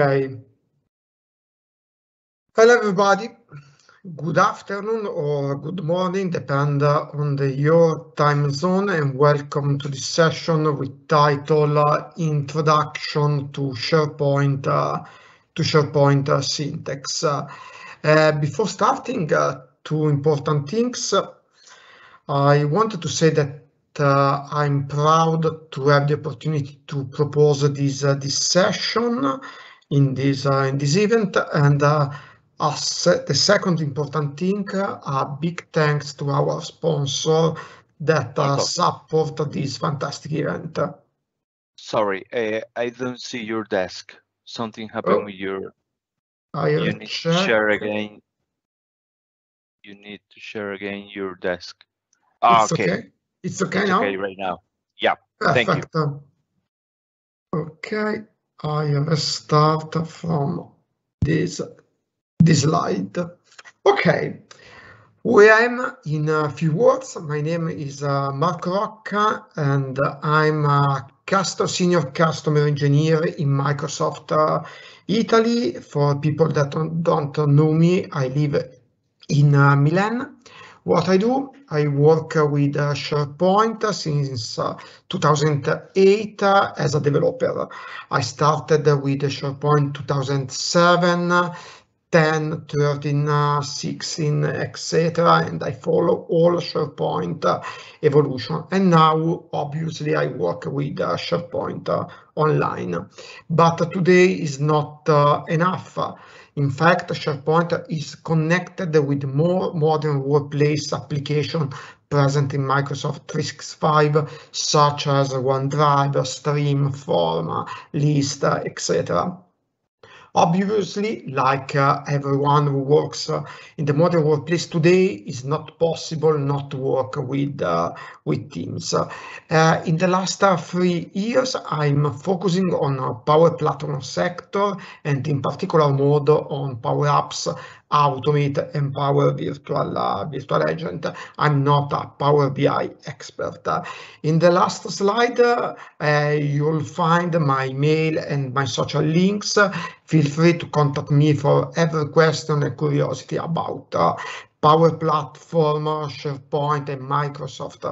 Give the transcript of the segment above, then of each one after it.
Okay. Hello, everybody. Good afternoon or good morning, depend on the your time zone, and welcome to this session with title uh, Introduction to SharePoint uh, to SharePoint uh, Syntex. before starting, two important things. I wanted to say that uh, I'm proud to have the opportunity to propose this uh, this session in this uh, in this event and as the second important thing a big thanks to our sponsor that support this fantastic event. Sorry, I don't see your desk. Something happened oh. with your. I you need check. to share again. You need to share again your desk. Ah, it's okay. okay. It's okay it's now? Okay, right now. Yeah, Perfect. thank you. Okay, I will start from this, this slide. Okay, we am in a few words. My name is uh, Marco Rocca and I'm a custom, senior customer engineer in Microsoft uh, Italy. For people that don't, don't know me, I live in uh, Milan what I do, I work with uh, SharePoint since uh, 2008 uh, as a developer. I started with SharePoint 2007, 10, 13, 16, etc. And I follow all SharePoint evolution. And now, obviously, I work with SharePoint online. But today is not enough. In fact, SharePoint is connected with more modern workplace application present in Microsoft 365, such as OneDrive, Stream, Form, List, etc. Obviously, like uh, everyone who works uh, in the modern workplace today, it's not possible not to work with uh, with Teams. Uh, in the last uh, three years, I'm focusing on Power Platform sector and in particular mode on Power Apps automate and Power Virtual, uh, Virtual Agent. I'm not a Power BI expert. in the last slide, uh, you'll find my mail and my social links. Feel free to contact me for every question and curiosity about uh, Power Platform, SharePoint, and Microsoft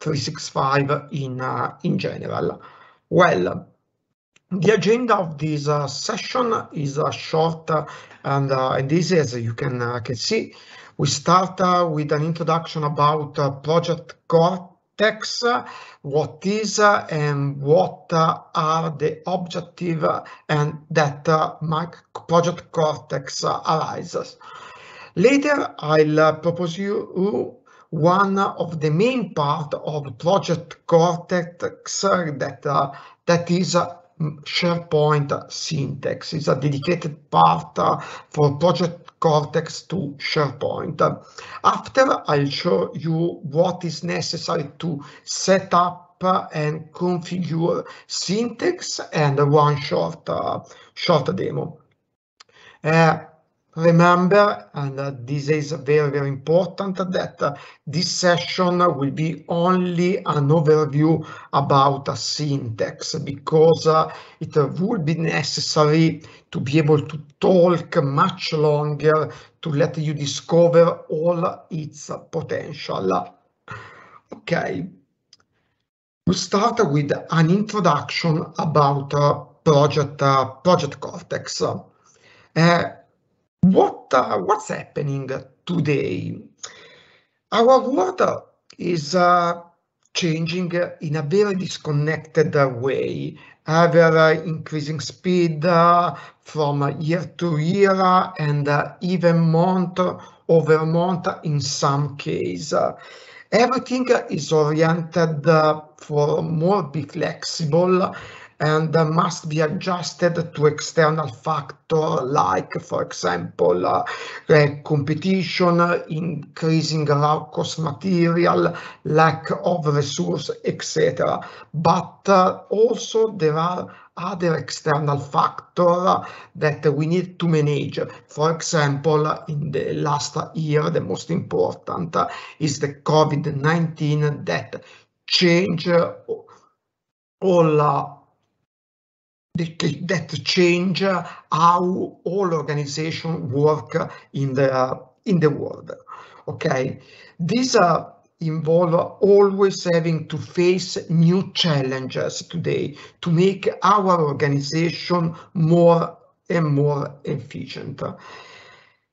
365 in, uh, in general. Well, the agenda of this uh, session is uh, short uh, and, uh, and this as you can, uh, can see. We start uh, with an introduction about Project Cortex, what is and what are the objective and that my Project Cortex arises. Later, I'll propose you one of the main part of Project Cortex that uh, that is uh, SharePoint Syntex. is a dedicated part for Project Cortex to SharePoint. After, I'll show you what is necessary to set up and configure Syntex and one short, uh, short demo. Uh, Remember, and uh, this is very, very important, that uh, this session will be only an overview about a Syntex because uh, it will be necessary to be able to talk much longer to let you discover all its potential. Okay, we start with an introduction about uh, Project, uh, Project Cortex. Uh, what uh, what's happening today? Our world is uh, changing in a very disconnected way, ever increasing speed uh, from year to year and uh, even month over month in some case. Everything is oriented for more be flexible and must be adjusted to external factors like, for example, uh, competition, uh, increasing raw cost material, lack of resource, etc. But uh, also there are other external factor uh, that we need to manage. For example, uh, in the last year, the most important is the COVID-19 that changed all that change how all organizations work in the in the world. Okay, these uh, involve always having to face new challenges today to make our organization more and more efficient.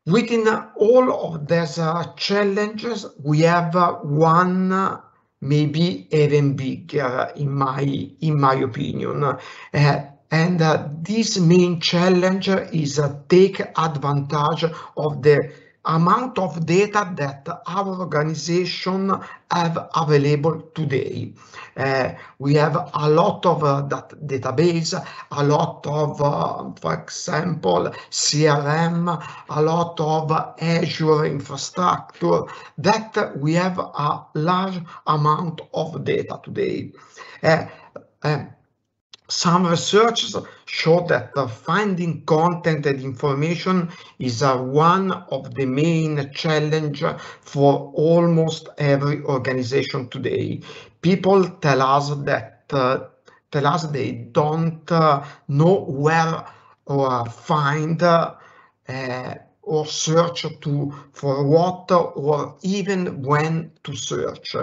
Within all of these uh, challenges, we have uh, one maybe even bigger in my in my opinion. Uh, and uh, this main challenge is uh, take advantage of the amount of data that our organization have available today. Uh, we have a lot of uh, that database, a lot of, uh, for example, CRM, a lot of Azure infrastructure, that we have a large amount of data today. Some research show that finding content and information is one of the main challenge for almost every organization today. People tell us that uh, tell us they don't uh, know where or find uh, or search to for what or even when to search.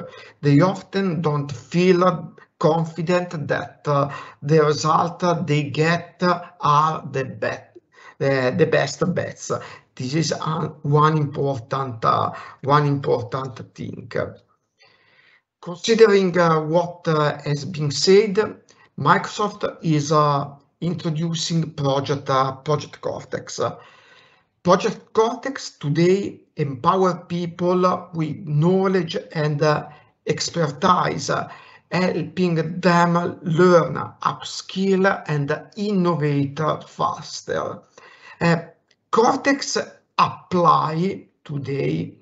They often don't feel confident that uh, the result they get are the, bet, the best bets. This is one important uh, one important thing. Considering uh, what has been said, Microsoft is introducing Project Project Cortex. Project Cortex today empower people with knowledge and expertise helping them learn, upskill, and innovate faster. Uh, Cortex apply today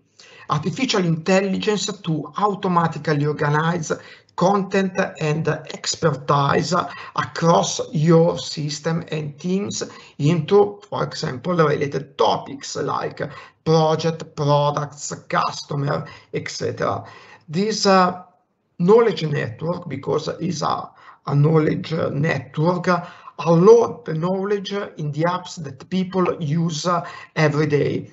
artificial intelligence to automatically organize content and expertise across your system and teams into, for example, related topics like project, products, customer, etc. These uh, knowledge network because it's a, a knowledge network allow the knowledge in the apps that people use every day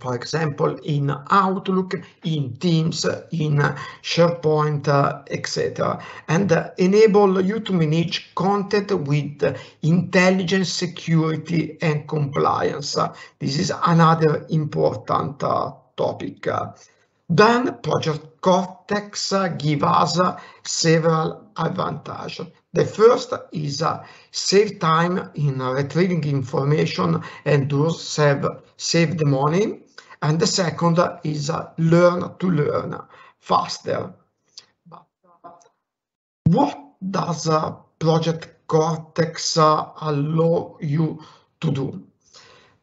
for example, in Outlook, in Teams, in SharePoint, uh, etc. And uh, enable you to manage content with intelligence, security, and compliance. This is another important uh, topic. Then Project Cortex give us several advantages. The first is uh, save time in retrieving information and to save, save the money. And the second is uh, learn to learn faster. But what does uh, Project Cortex allow you to do?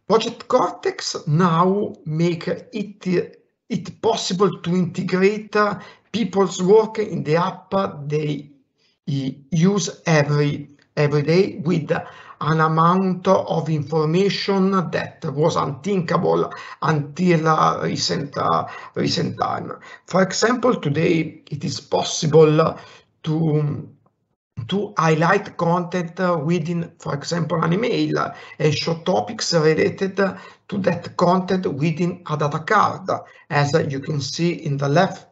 Project Cortex now make it it's possible to integrate people's work in the app they use every every day with an amount of information that was unthinkable until uh, recent uh, recent time. For example, today it is possible to to highlight content within, for example, an email and show topics related to that content within a data card, as you can see in the left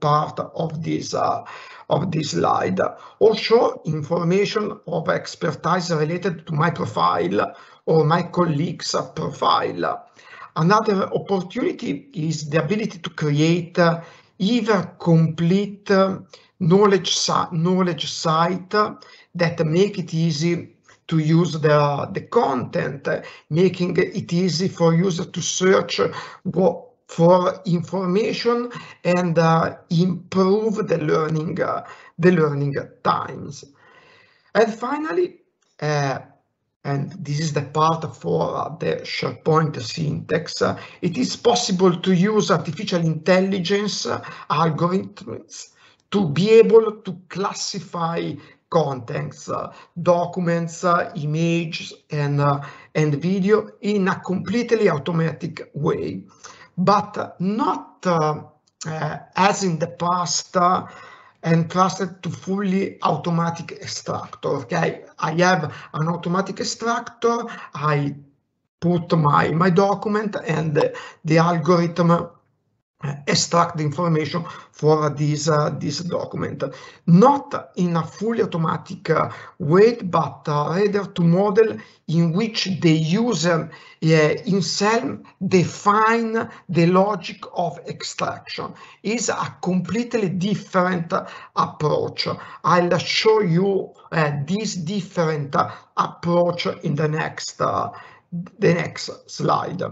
part of this uh, of this slide. Also, information of expertise related to my profile or my colleague's profile. Another opportunity is the ability to create uh, either complete uh, knowledge, knowledge site that make it easy to use the, the content, making it easy for users to search for information and uh, improve the learning, uh, the learning times. And finally, uh, and this is the part for the SharePoint Syntex, it is possible to use artificial intelligence algorithms to be able to classify contents, uh, documents, uh, images, and, uh, and video in a completely automatic way, but not uh, as in the past, uh, entrusted to fully automatic extractor. Okay, I have an automatic extractor. I put my my document and the, the algorithm extract the information for this this document. Not in a fully automatic uh, way but uh, rather to model in which the user himself define the logic of extraction. Is a completely different approach. I'll show you this different approach in the next the next slide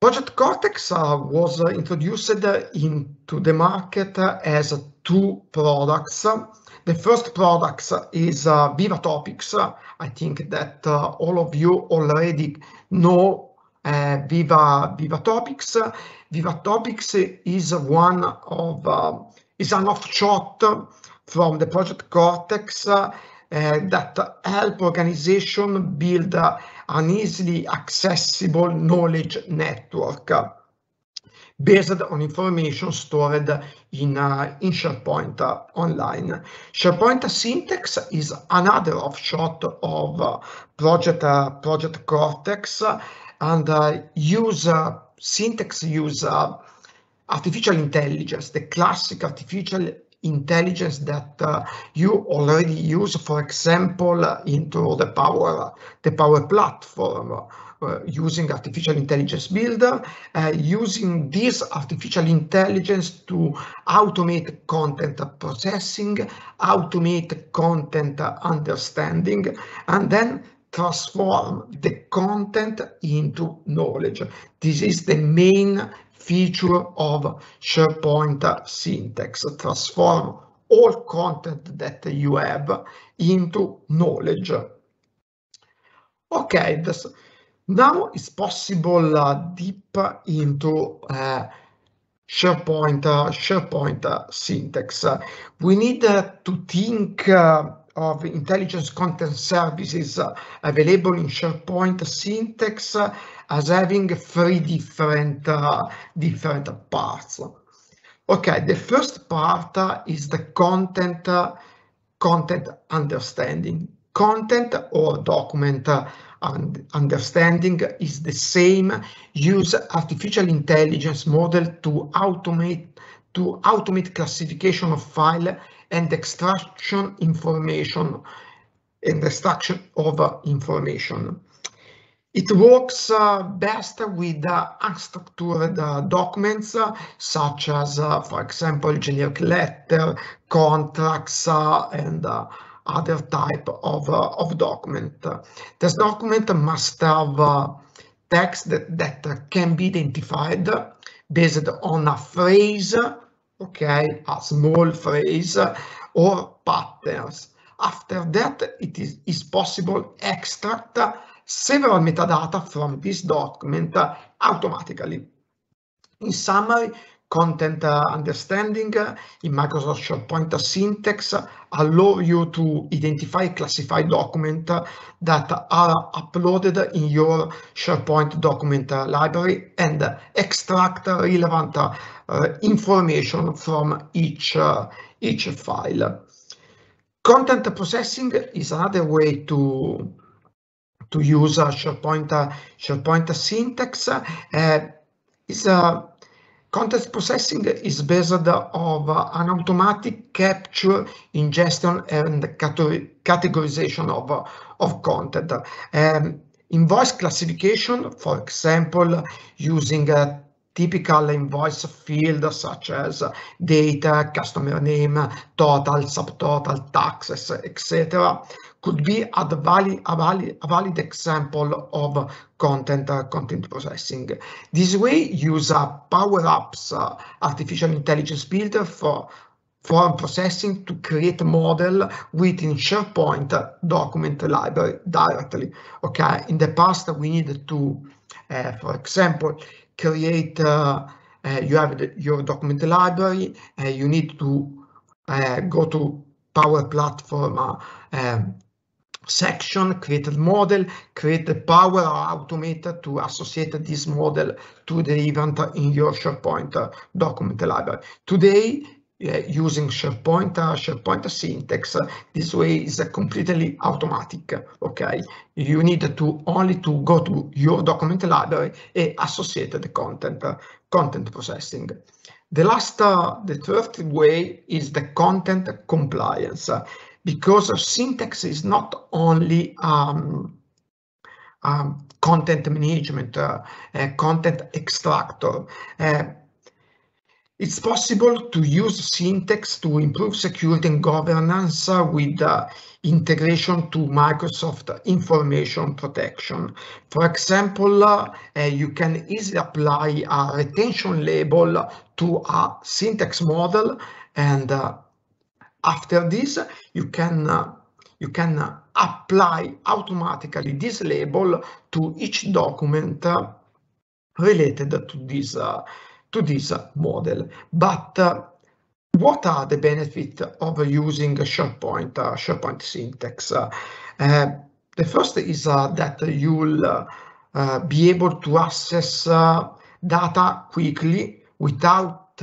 Project Cortex uh, was uh, introduced into the market as two products. The first product is uh, Viva Topics. I think that uh, all of you already know uh, Viva, Viva Topics. Viva Topics is one of uh, is an offshoot from the Project Cortex uh, that help organization build uh, an easily accessible knowledge network based on information stored in, uh, in SharePoint uh, online. SharePoint Syntex is another offshoot of uh, Project, uh, Project Cortex and use Syntex use artificial intelligence, the classic artificial intelligence that uh, you already use, for example, into the Power, the Power Platform, uh, using artificial intelligence builder, uh, using this artificial intelligence to automate content processing, automate content understanding, and then transform the content into knowledge. This is the main feature of SharePoint Syntex, transform all content that you have into knowledge. Okay, this, now it's possible uh, deep into uh, SharePoint, uh, SharePoint Syntex. we need uh, to think uh, of intelligence content services uh, available in SharePoint Syntex as having three different uh, different parts. Okay, the first part uh, is the content uh, content understanding. Content or document and understanding is the same. Use artificial intelligence model to automate to automate classification of file and extraction information and extraction of information. It works uh, best with uh, unstructured uh, documents uh, such as, uh, for example, generic letter, contracts, uh, and other type of, of document. This document must have text that, that can be identified based on a phrase, okay, a small phrase, or patterns. After that, it is, is possible extract several metadata from this document automatically. In summary, content understanding in Microsoft SharePoint Syntex allow you to identify classified documents that are uploaded in your SharePoint document library and extract relevant information from each, each file. Content processing is another way to to use a SharePoint, uh, SharePoint Syntex. Uh, is uh, context processing is based of uh, an automatic capture, ingestion, and categorization of, uh, of content. Um, invoice classification, for example, using a typical invoice field such as data, customer name, total, subtotal, taxes, etc could be a valid, a valid, a valid example of content uh, content processing. This way, use uh, Power Apps uh, artificial intelligence builder for form processing to create a model within SharePoint document library directly. Okay, in the past we needed to, uh, for example, create. Uh, uh, you have the, your document library. you need to go to Power Platform um, section, create a model, create the power automator to associate this model to the event in your SharePoint document library. Today, uh, using SharePoint, uh, SharePoint Syntex. This way is completely automatic, okay? You need to only to go to your document library and associate the content, content processing. The last, the third way is the content compliance, because Syntex is not only um, um, content management, uh, uh, content extractor. Uh, it's possible to use Syntex to improve security and governance uh, with uh, integration to Microsoft information protection. For example, uh, you can easily apply a retention label to a Syntex model and after this you can you can apply automatically this label to each document related to this to this model. But uh, what are the benefits of using SharePoint, uh, SharePoint Syntex? Uh, the first is that you'll be able to access data quickly without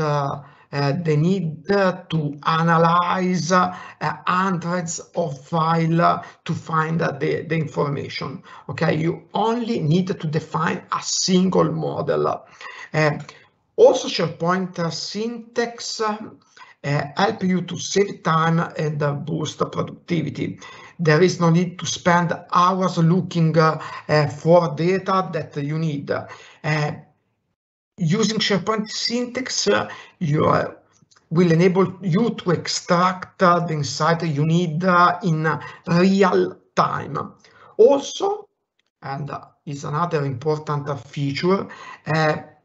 uh, the need to analyze uh, hundreds of files to find the, the information. Okay, you only need to define a single model. Also, SharePoint Syntex uh, help you to save time and boost productivity. There is no need to spend hours looking uh, for data that you need. using SharePoint Syntex, you will enable you to extract the insight you need in real time. Also, and is another important feature,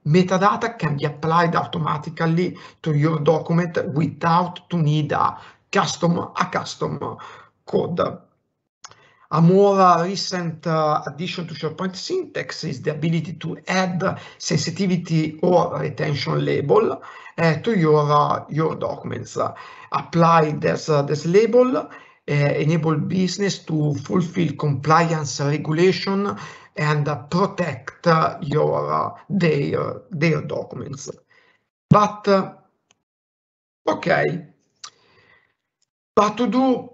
metadata can be applied automatically to your document without to need a custom, a custom code. A more recent uh, addition to SharePoint Syntex is the ability to add sensitivity or retention label uh, to your, uh, your documents. apply this, this label, enable business to fulfill compliance regulation and protect your their their documents. But okay, but to do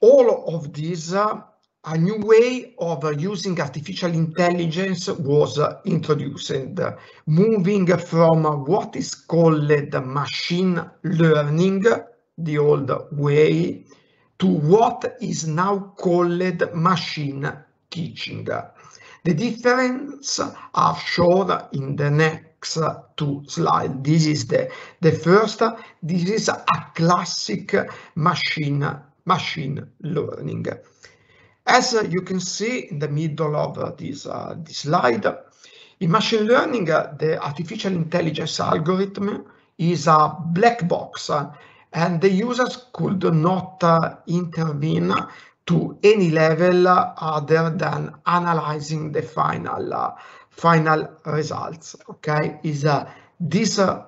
all of this, a new way of using artificial intelligence was introduced, moving from what is called machine learning, the old way, to what is now called machine teaching. The difference are shown in the next two slides. This is the, the first. This is a classic machine, machine learning. As you can see in the middle of this, uh, this slide, in machine learning, the artificial intelligence algorithm is a black box and the users could not uh, intervene to any level other than analyzing the final uh, final results. Okay, is uh, this uh,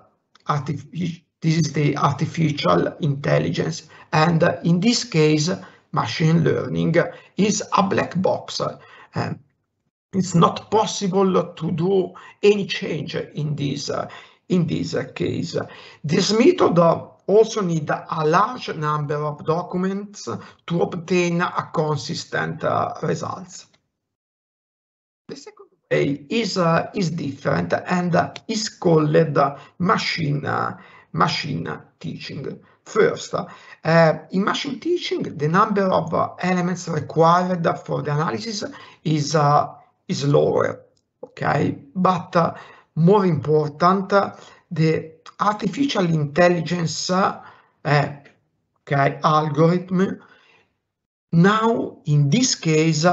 this is the artificial intelligence, and uh, in this case, machine learning is a black box. Um, it's not possible to do any change in this uh, in this case. This method also need a large number of documents to obtain a consistent uh, results. The second way is, uh, is different and uh, is called machine, uh, machine teaching. First, uh, in machine teaching, the number of uh, elements required for the analysis is, is lower, okay? But more important, the artificial intelligence uh, okay, algorithm now in this case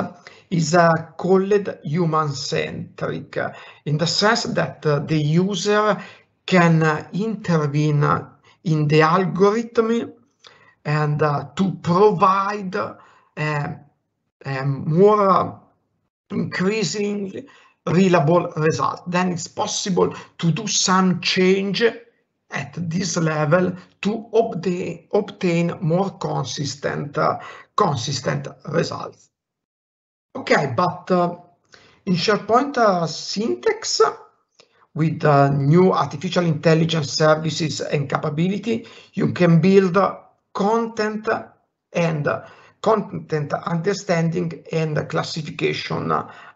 is uh, called human-centric in the sense that uh, the user can intervene in the algorithm and to provide more increasing reliable result. Then it's possible to do some change at this level to obtain, obtain more consistent, uh, consistent results. Okay, but uh, in SharePoint uh, Syntex, with uh, new artificial intelligence services and capability, you can build content and content understanding and classification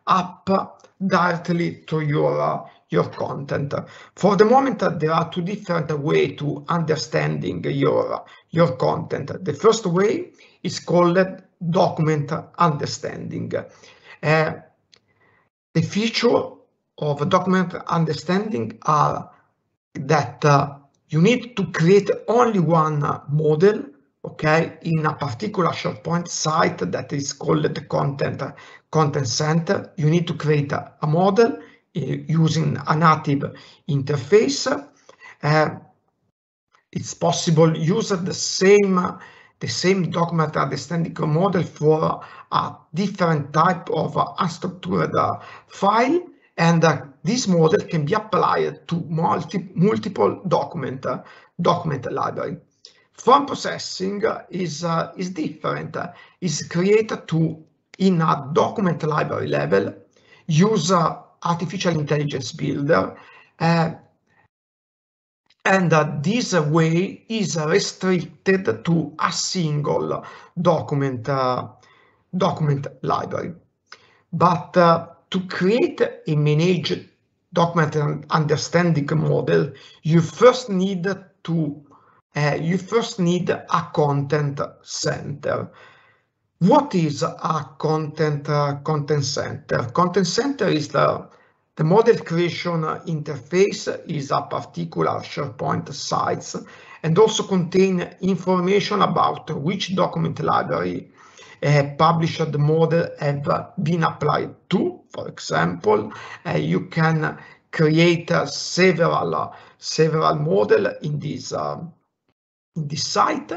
up directly to your your content. For the moment, there are two different ways to understanding your your content. The first way is called document understanding. Uh, the feature of document understanding are that uh, you need to create only one model okay, in a particular SharePoint site that is called the content, content center. You need to create a, a model uh, using a native interface. Uh, it's possible use the same the same document understanding model for a different type of unstructured file and uh, this model can be applied to multi multiple document uh, document library. Form processing is uh, is different. is created to in a document library level use uh, artificial intelligence builder uh, and uh, this way is restricted to a single document document library. But to create a managed document understanding model, you first need to uh, you first need a content center. What is a content uh, content center? Content center is the the model creation interface is a particular SharePoint sites and also contain information about which document library uh, published model have been applied to. For example, uh, you can create uh, several several model in this in this site,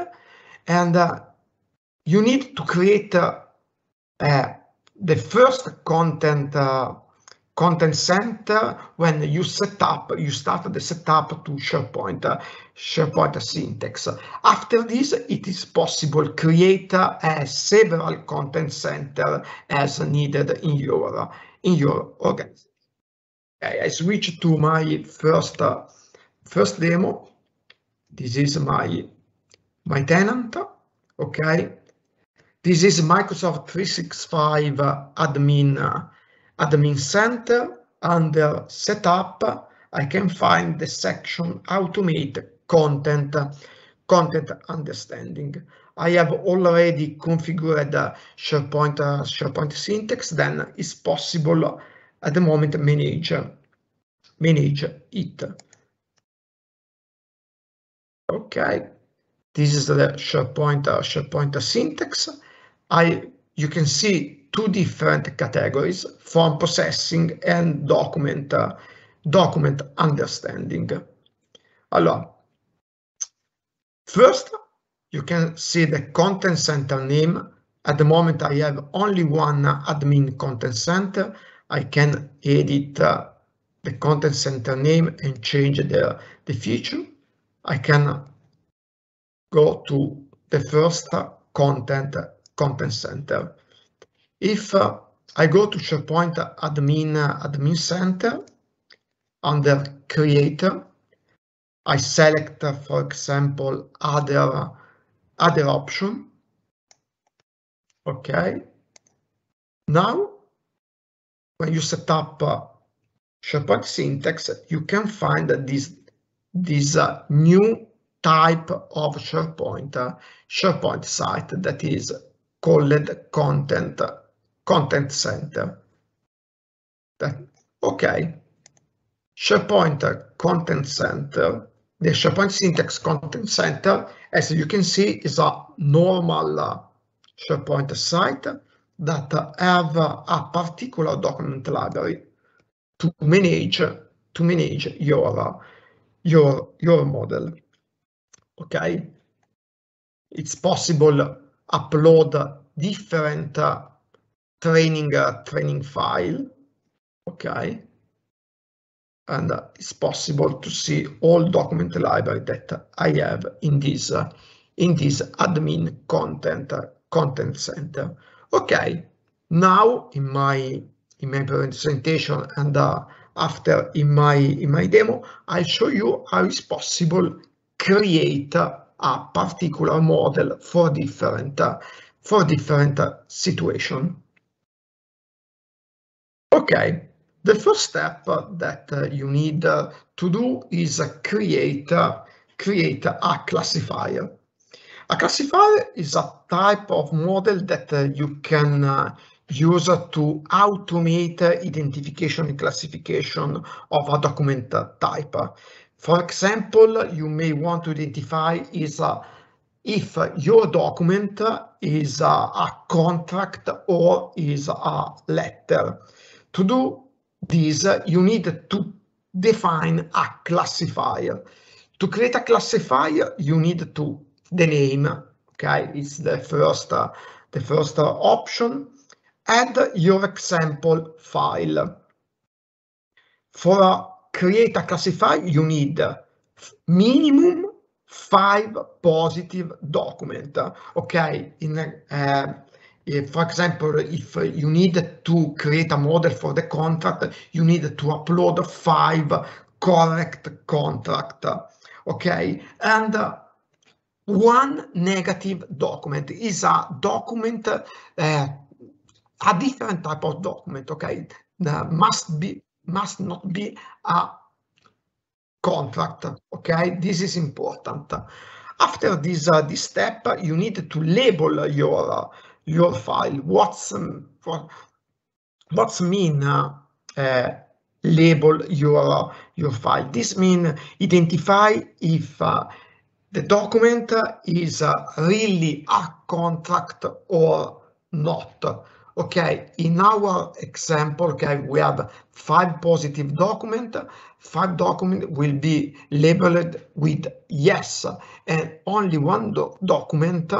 and you need to create the first content content center when you set up, you start the setup to SharePoint, uh, SharePoint Syntex. After this, it is possible create uh, several content center as needed in your in your organization. I switch to my first uh, first demo. This is my my tenant. Okay, this is Microsoft 365 admin admin center under setup, I can find the section automate content, content understanding. I have already configured SharePoint, uh, SharePoint Syntex, then it's possible at the moment manage, manage it. Okay, this is the SharePoint, uh, SharePoint Syntex. I, you can see two different categories, form processing and document, uh, document understanding. Allora, first, you can see the content center name. At the moment, I have only one admin content center. I can edit uh, the content center name and change the, the feature. I can go to the first content content center. If uh, I go to SharePoint admin, admin center under creator, I select, for example, other, other option. Okay. Now, when you set up uh, SharePoint Syntex, you can find this, this uh, new type of SharePoint, uh, SharePoint site that is called content content center. That, okay, SharePoint content center, the SharePoint Syntex content center, as you can see, is a normal uh, SharePoint site that have a particular document library to manage to manage your your your model. Okay, it's possible upload different uh, training uh, training file okay? And it's possible to see all document library that I have in this uh, in this admin content content center. Okay now in my in my presentation and uh, after in my in my demo, I'll show you how it's possible create a particular model for different for different situation. Okay, the first step that uh, you need uh, to do is uh, create create a classifier. A classifier is a type of model that you can use to automate identification and classification of a document type. For example, you may want to identify is if your document is a, a contract or is a letter. To do this, you need to define a classifier. To create a classifier, you need to the name. Okay, it's the first uh, the first uh, option. Add your example file. For uh, create a classifier, you need minimum five positive document. Okay, in uh, if, for example, if you need to create a model for the contract, you need to upload five correct contract. Okay, and uh, one negative document is a document, uh, a different type of document. Okay, uh, must be must not be a contract. Okay, this is important. After this uh, this step, you need to label your uh, your file. What's um, what, what's mean uh, uh, label your your file? This mean identify if uh, the document is uh, really a contract or not. Okay, in our example, okay, we have five positive document. Five document will be labeled with yes, and only one do document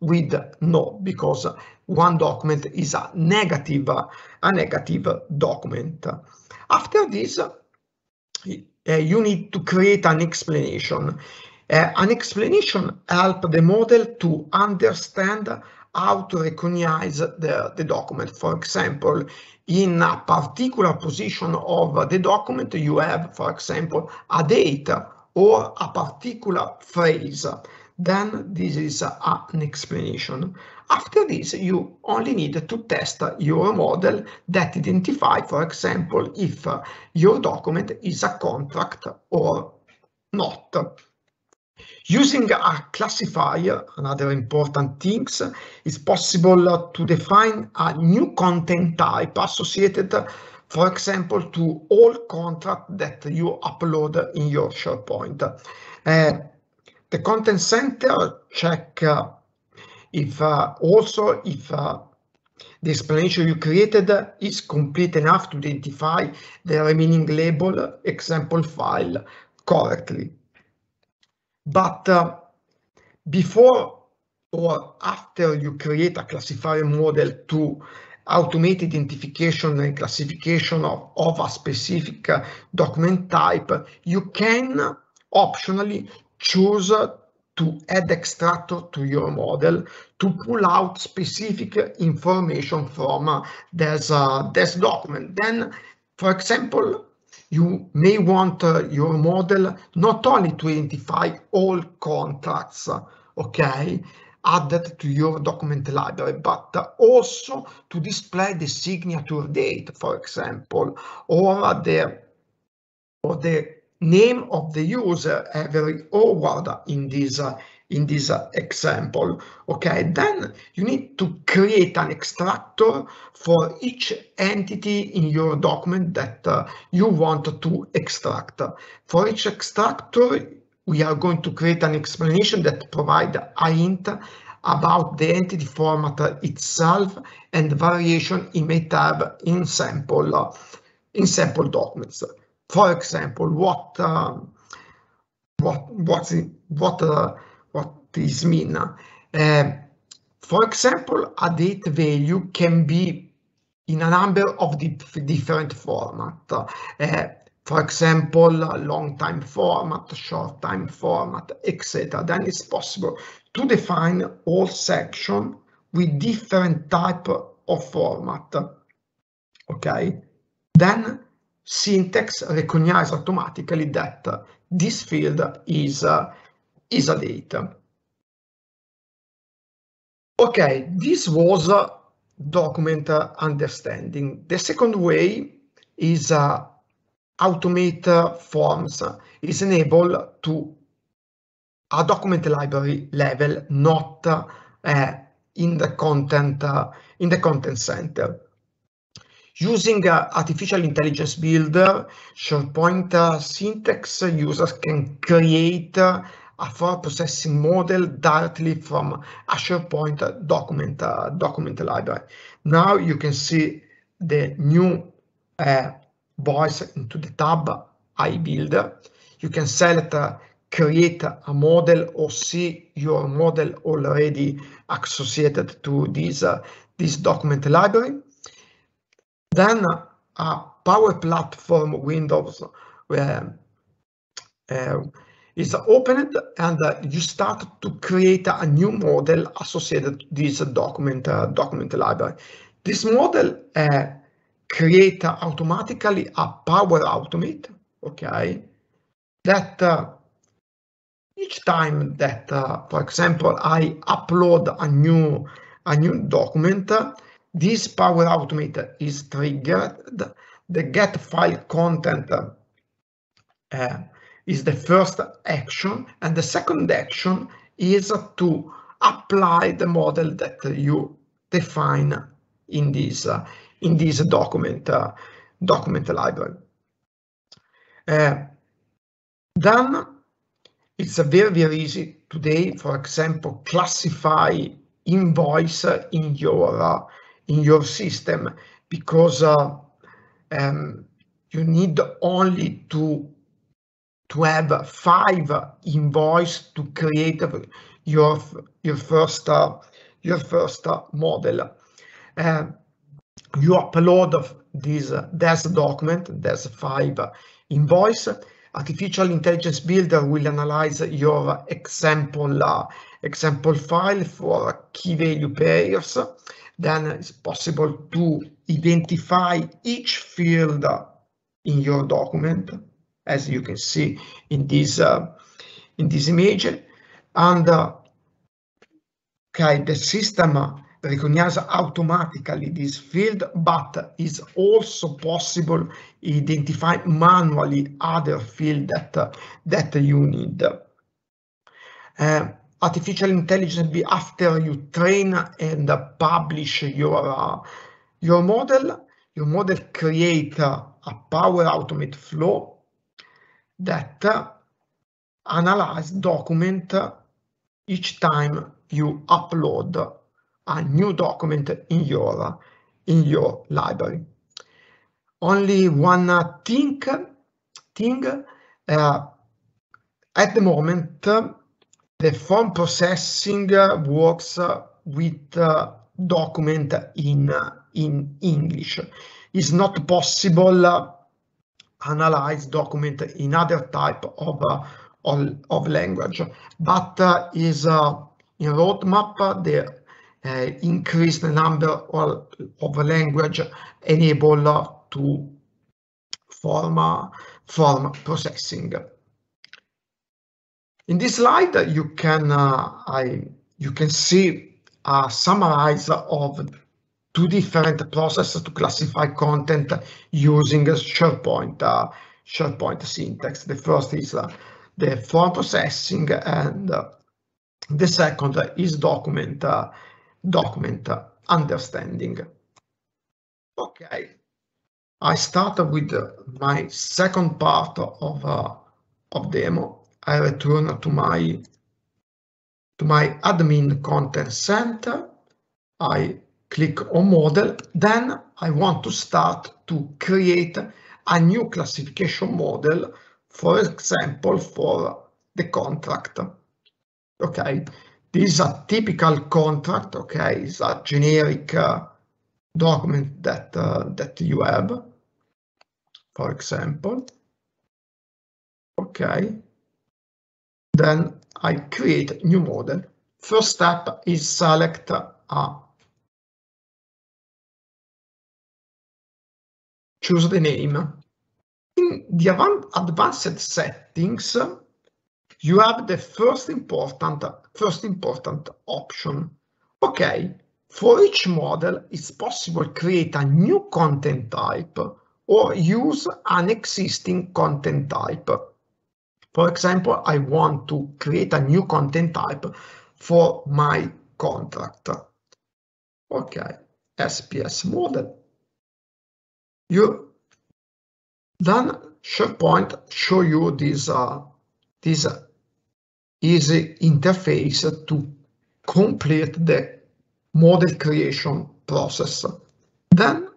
with no, because one document is a negative, a negative document. After this, uh, you need to create an explanation. Uh, an explanation help the model to understand how to recognize the, the document. For example, in a particular position of the document, you have, for example, a date or a particular phrase. Then this is an explanation. After this, you only need to test your model that identify, for example, if your document is a contract or not. Using a classifier, another important thing, is possible to define a new content type associated, for example, to all contract that you upload in your SharePoint. Uh, the content center check uh, if uh, also if uh, the explanation you created is complete enough to identify the remaining label example file correctly. But uh, before or after you create a classifier model to automate identification and classification of, of a specific uh, document type, you can optionally choose to add extractor to your model to pull out specific information from uh, this, uh, this document. Then, for example, you may want uh, your model not only to identify all contracts, okay, added to your document library, but also to display the signature date, for example, or the or the name of the user every forward in this uh, in this example. Okay, then you need to create an extractor for each entity in your document that uh, you want to extract. For each extractor, we are going to create an explanation that provide a hint about the entity format itself and the variation it may have in sample uh, in sample documents. For example, what um, what what's what uh, this mean? Uh, for example, a date value can be in a number of different format. Uh, for example, long time format, short time format, etc. Then it's possible to define all section with different type of format. Okay. Then Syntex recognize automatically that this field is, uh, is a date. Okay, this was document uh, understanding. The second way is uh, automate uh, forms is enabled to a document library level, not uh, in the content uh, in the content center. Using uh, artificial intelligence builder, SharePoint Syntex users can create a for processing model directly from a SharePoint document uh, document library. Now you can see the new uh, voice into the tab I AI Builder. You can select uh, create a model or see your model already associated to this, uh, this document library. Then uh, a Power Platform Windows uh, is opened and uh, you start to create a new model associated to this document, uh, document library. This model uh, create automatically a Power Automate, okay, that each time that, uh, for example, I upload a new a new document, this Power Automate is triggered. The get file content uh, is the first action, and the second action is to apply the model that you define in this uh, in this document uh, document library. Uh, then it's very, very easy today, for example, classify invoice in your uh, in your system because uh, um, you need only to to have five invoice to create your your first uh, your first uh, model. Uh, you upload this uh, this document. There's five invoice artificial intelligence builder will analyze your example uh, example file for key value pairs. Then it's possible to identify each field in your document, as you can see in this uh, in this image. And uh, okay, the system recognizes automatically this field, but is also possible identify manually other field that, that you need. Uh, artificial intelligence after you train and publish your, uh, your model, your model create a Power Automate flow that analyze document each time you upload a new document in your in your library. Only one thing thing uh, at the moment the form processing works with uh, document in in English. It's not possible analyze document in other type of uh, of, of language, but uh, is uh, in roadmap the uh, increase the number of, of language enable to form, form processing. In this slide, you can uh, I you can see a summarize of two different processes to classify content using SharePoint uh, SharePoint Syntex. The first is uh, the form processing, and uh, the second is document uh, document understanding. Okay, I start with my second part of, uh, of demo. I return to my to my admin content center. I click on model. Then I want to start to create a new classification model, for example, for the contract. Okay, this is a typical contract, okay? It's a generic uh, document that, uh, that you have, for example. Okay. Then I create new model. First step is select a choose the name. in the advanced settings, you have the first important, first important option. Okay, for each model, it's possible to create a new content type or use an existing content type. For example, I want to create a new content type for my contract. Okay, SPS model. You then SharePoint show you this uh, this easy interface to complete the model creation process. Then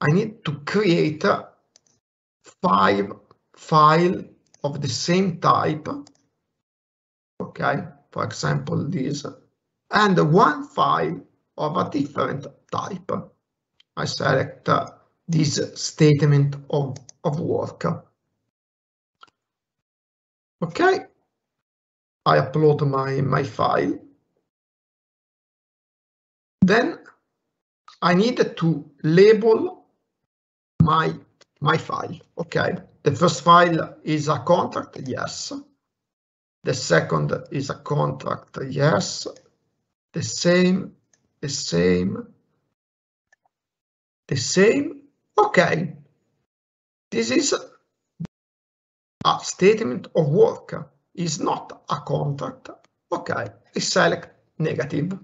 I need to create five file of the same type. Okay, for example, this, and one file of a different type. I select uh, this statement of, of work. Okay, I upload my, my file. Then I need to label my, my file. Okay, the first file is a contract, yes. The second is a contract, yes. The same, the same, the same. Okay, this is a statement of work, is not a contract. Okay, I select negative.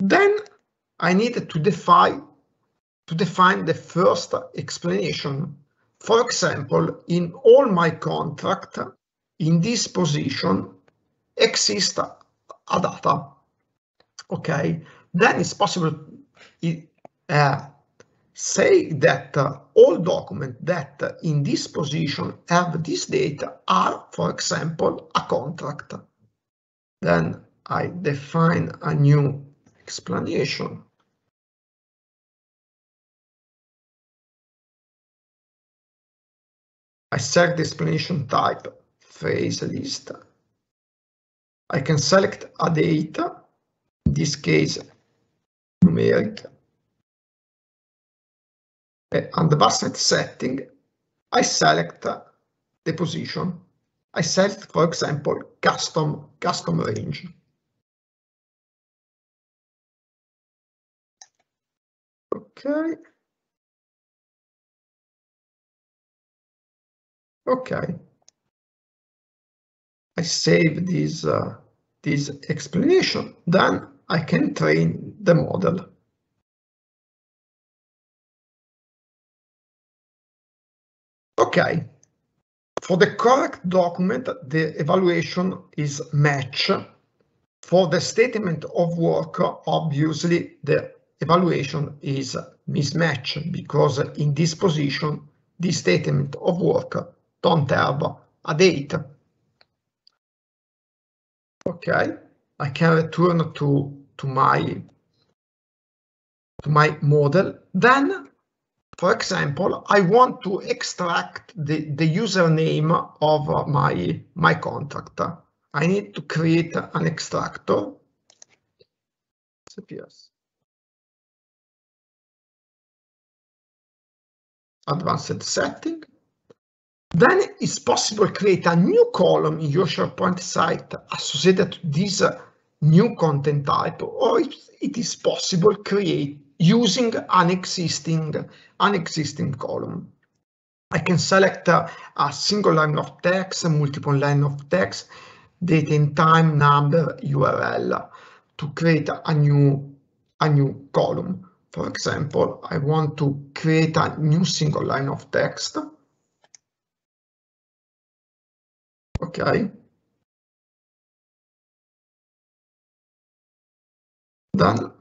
Then I need to define to define the first explanation. For example, in all my contract, in this position exists a data. Okay, then it's possible to uh, say that uh, all documents that uh, in this position have this data are, for example, a contract. Then I define a new explanation. I select the explanation type, phrase list. I can select a date, in this case, numeric. And the basket setting, I select the position. I select, for example, custom, custom range. Okay. Okay. I save this, uh, this explanation, then I can train the model. Okay, for the correct document, the evaluation is match. For the statement of work, obviously the evaluation is mismatch because in this position, the statement of work don't have a date. Okay, I can return to, to my to my model. Then, for example, I want to extract the, the username of my, my contract. I need to create an extractor. CPS. Advanced setting. Then it's possible to create a new column in your SharePoint site associated to this new content type, or it is possible create using an existing, an existing column. I can select a, a single line of text, a multiple line of text, date and time, number, URL to create a new, a new column. For example, I want to create a new single line of text. Okay. Then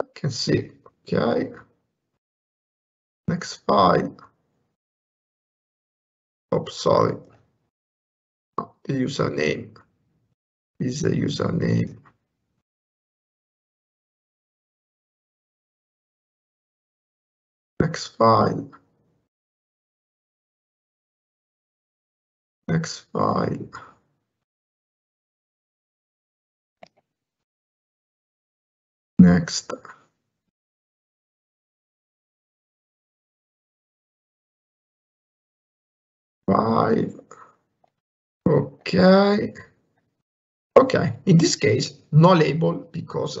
I can see, okay. Next file. Oh, sorry. The username is the username. Next file. Next file. Next. Five. Okay. Okay, in this case, no label because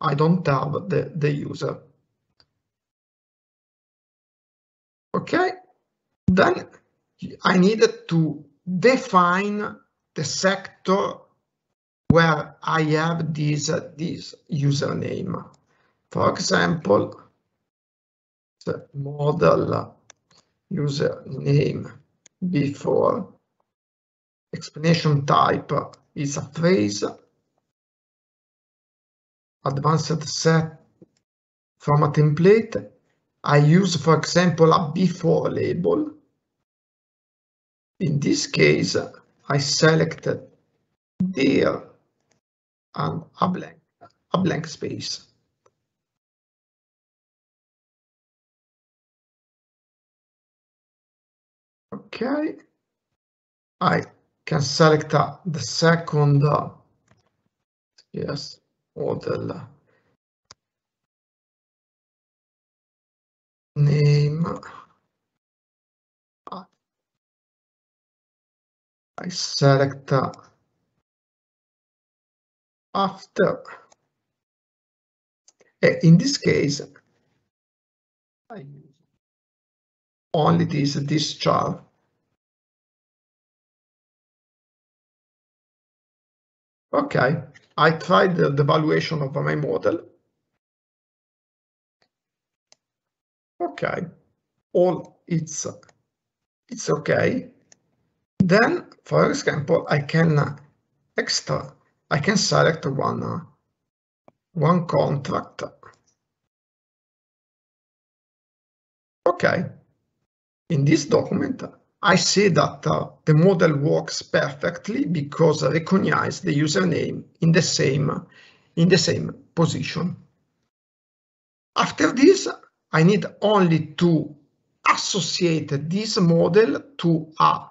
I don't have the, the user. Okay, then I needed to define the sector where I have this, uh, this username. For example, the model username before explanation type is a phrase advanced set from a template. I use, for example, a before label. In this case, I selected there and a blank, a blank space. Okay, I can select uh, the second, uh, yes, model name. I select uh, after. In this case, I only this this chart. Okay, I tried the, the valuation of my model. Okay, all it's it's okay. Then, for example, I can extra, I can select one one contract. Okay, in this document, I see that uh, the model works perfectly because I recognize the username in the same in the same position. After this, I need only to associate this model to a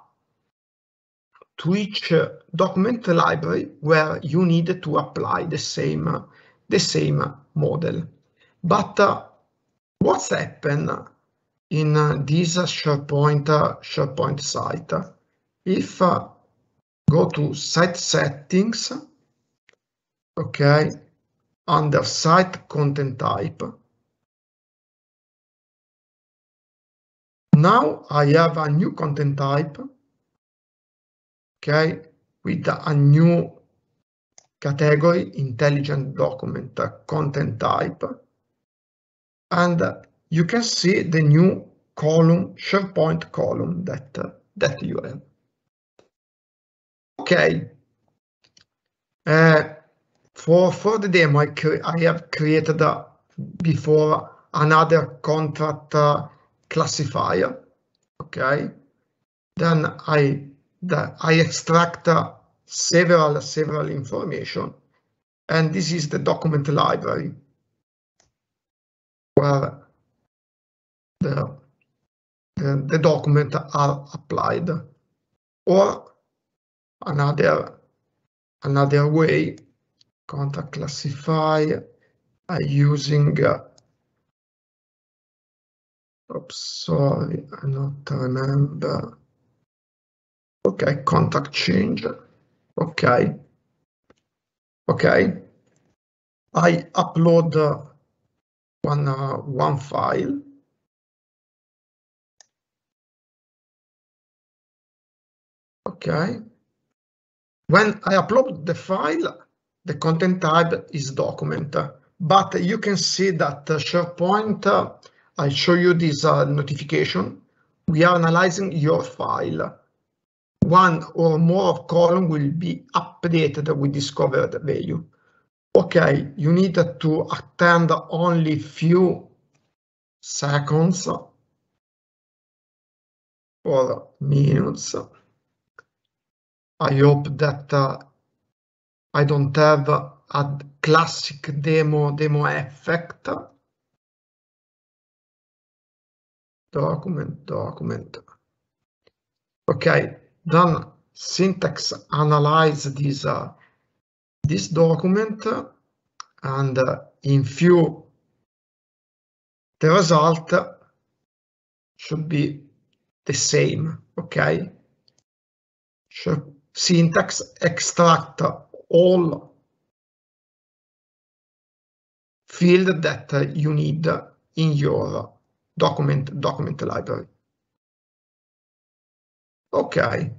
to each document library where you need to apply the same the same model. But uh, what's happened in this SharePoint, SharePoint site. If go to site settings, okay, under site content type. Now I have a new content type, okay, with a new category, intelligent document content type. And you can see the new column, SharePoint column that, uh, that you have. Okay. Uh, for, for the demo, I, I have created before another contract uh, classifier. Okay. Then I, the, I extract uh, several, several information. And this is the document library where the, the, the document are applied. Or another, another way, contact classify uh, using, uh, oops, sorry, I not remember. Okay, contact change. Okay. Okay. I upload uh, one, uh, one file. Okay. When I upload the file, the content type is document, but you can see that SharePoint, uh, I show you this uh, notification. We are analyzing your file. One or more column will be updated with discovered value. Okay, you need to attend only few seconds or minutes. I hope that uh, I don't have a classic demo demo effect. Document, document. Okay, then Syntex analyze this uh, this document and uh, in few the result should be the same, okay? So Syntex extract all field that you need in your document document library. Okay,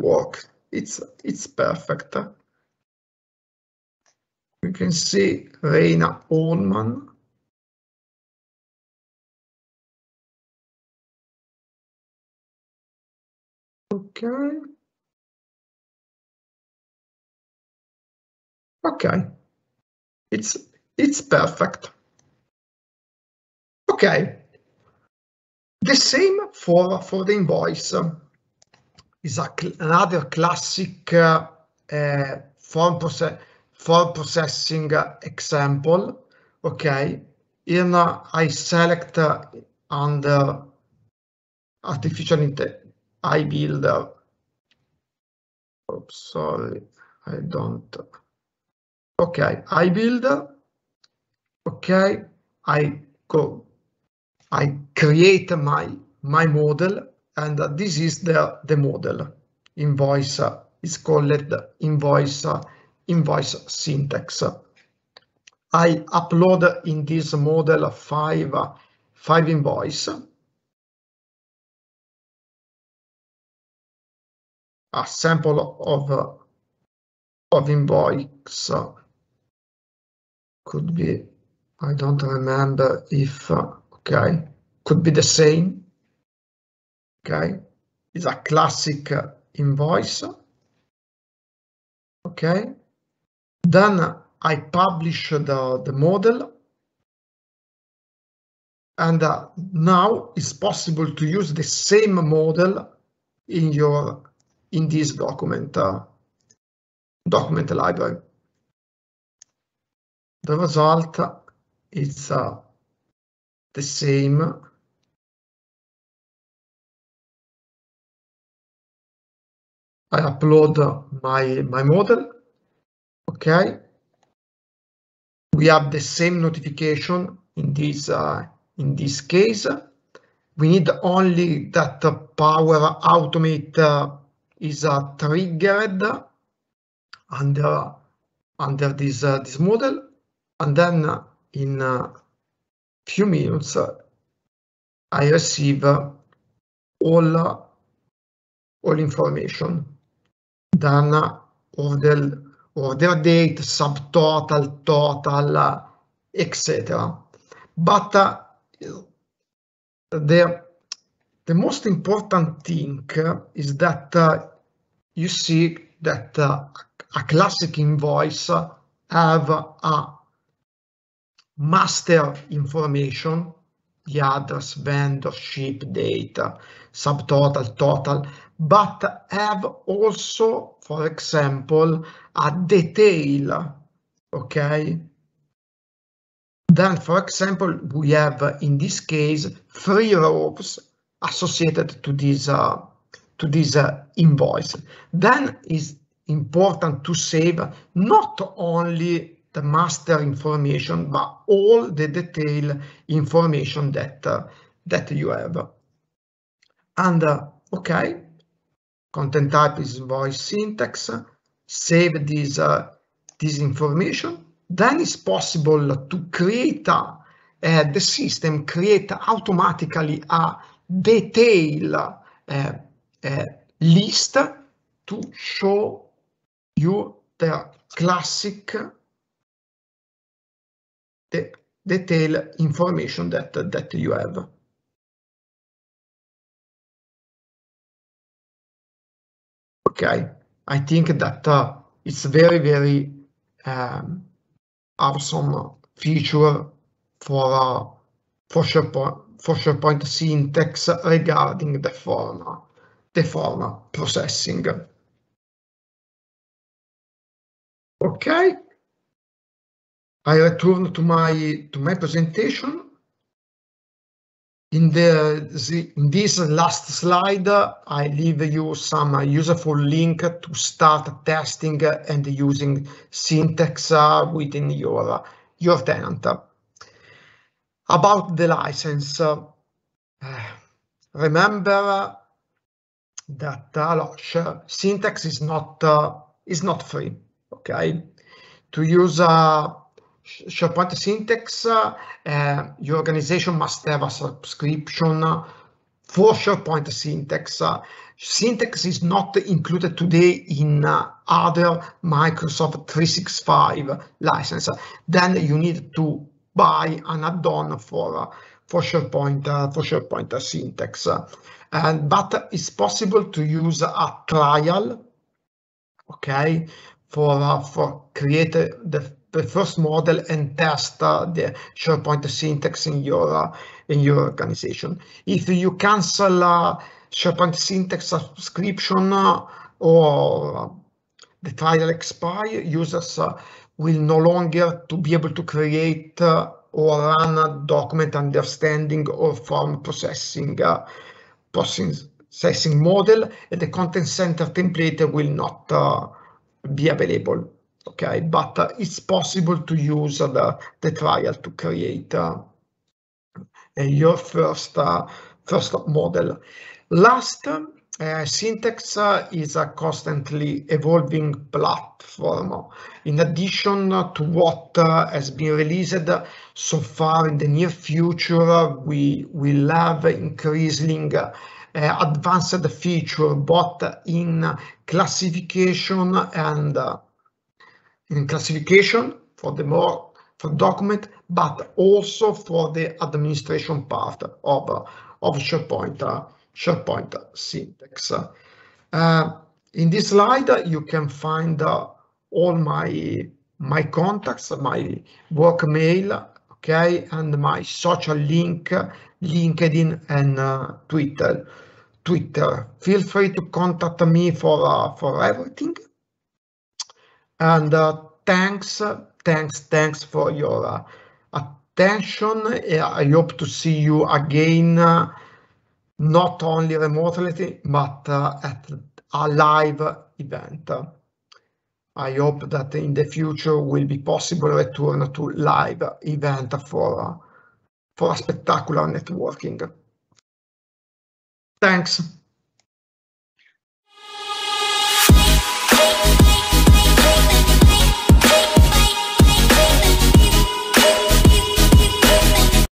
work. It's it's perfect. We can see Reina Ullman. Okay. It's it's perfect. Okay. The same for for the invoice. Is a, another classic uh, uh, form, proce form processing example. Okay. In uh, I select under artificial intelligence AI Builder. Oops, sorry, I don't. Okay, AI Builder. Okay, I go, I create my my model, and uh, this is the the model. Invoice uh, is called invoice uh, invoice Syntex. I upload in this model five five invoice a sample of of invoice could be I don't remember if uh, okay could be the same okay it's a classic uh, invoice okay then I publish the the model and uh, now it's possible to use the same model in your in this document uh, document library. The result is uh, the same. I upload my my model. Okay. We have the same notification in this uh, in this case. We need only that Power Automate uh, is uh, triggered under under this uh, this model, and then uh, in a few minutes I receive all all information. Then order order date, subtotal, total, etc. But uh, the the most important thing is that uh, you see that uh, a classic invoice have a master information, the address, vendor, ship data, subtotal, total, but have also, for example, a detail, okay? Then, for example, we have, in this case, three rows associated to this uh, to this uh, invoice. Then is important to save not only the master information, but all the detail information that uh, that you have. And uh, okay, content type is voice Syntex. Save this uh, this information. Then it's possible to create uh, the system create automatically a detail uh, uh, list to show you the classic the detail information that that you have. Okay, I think that uh, it's very very um, awesome feature for uh, for SharePoint for SharePoint Syntex regarding the form, the form processing. Okay, I return to my to my presentation. In the, the in this last slide, I leave you some useful link to start testing and using Syntex within your your tenant. About the license, uh, remember that uh, Syntex is not uh, is not free. Okay, to use uh, SharePoint Syntex, uh, uh, your organization must have a subscription for SharePoint Syntex. Uh, Syntex is not included today in uh, other Microsoft 365 license. Then you need to buy an add-on for uh, for SharePoint for SharePoint Syntex. And but it's possible to use a trial, okay, for for create the the first model and test uh, the SharePoint Syntex in your uh, in your organization. If you cancel uh, SharePoint Syntex subscription or the trial expire, users will no longer to be able to create or run a document understanding or form processing processing model, and the content center template will not be available okay but uh, it's possible to use uh, the, the trial to create uh, your first first model last uh, Syntex uh, is a constantly evolving platform. In addition to what uh, has been released so far in the near future, we will have increasing advanced feature both in classification and in classification for the more for document, but also for the administration part of, of SharePoint, uh, SharePoint Syntex. Uh, in this slide, you can find uh, all my my contacts, my work mail, okay, and my social link, LinkedIn and uh, Twitter. Twitter. Feel free to contact me for uh, for everything. And uh, thanks, thanks, thanks for your uh, attention. I hope to see you again, uh, not only remotely, but at a live event. I hope that in the future will be possible to return to live event for for a spectacular networking. Thanks.